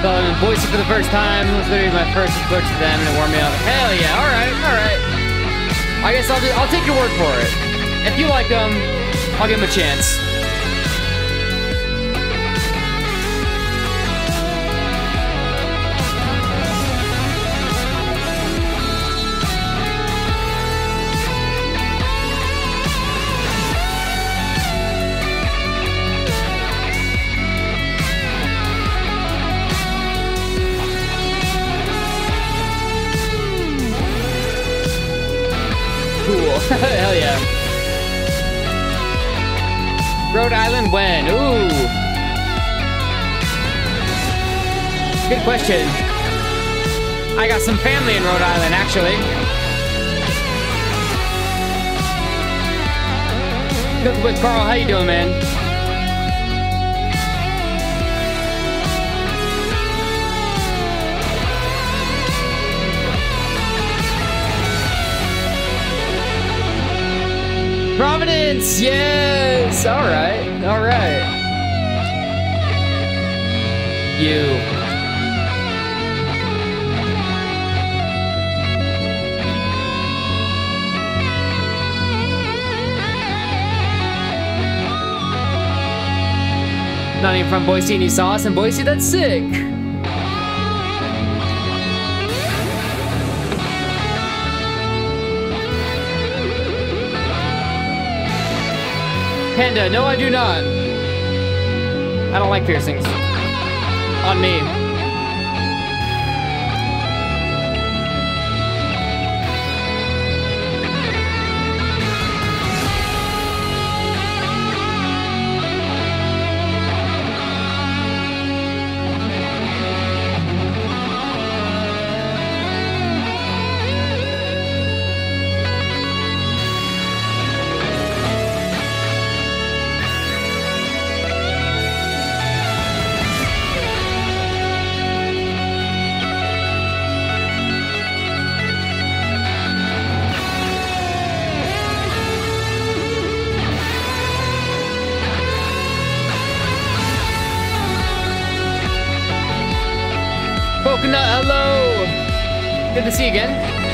Boise for the first time. It was literally my first approach to them, and it warmed me up. Hell yeah! All right, all right. I guess I'll just, I'll take your word for it. If you like them, I'll give them a chance. Cool. Hell yeah. Rhode Island when? Ooh. Good question. I got some family in Rhode Island, actually. Good with Carl. How you doing, man? Providence! Yes! Alright, alright. You. Not even from Boise and you saw us in Boise? That's sick! Panda, no I do not. I don't like piercings. On me. Good to see you again.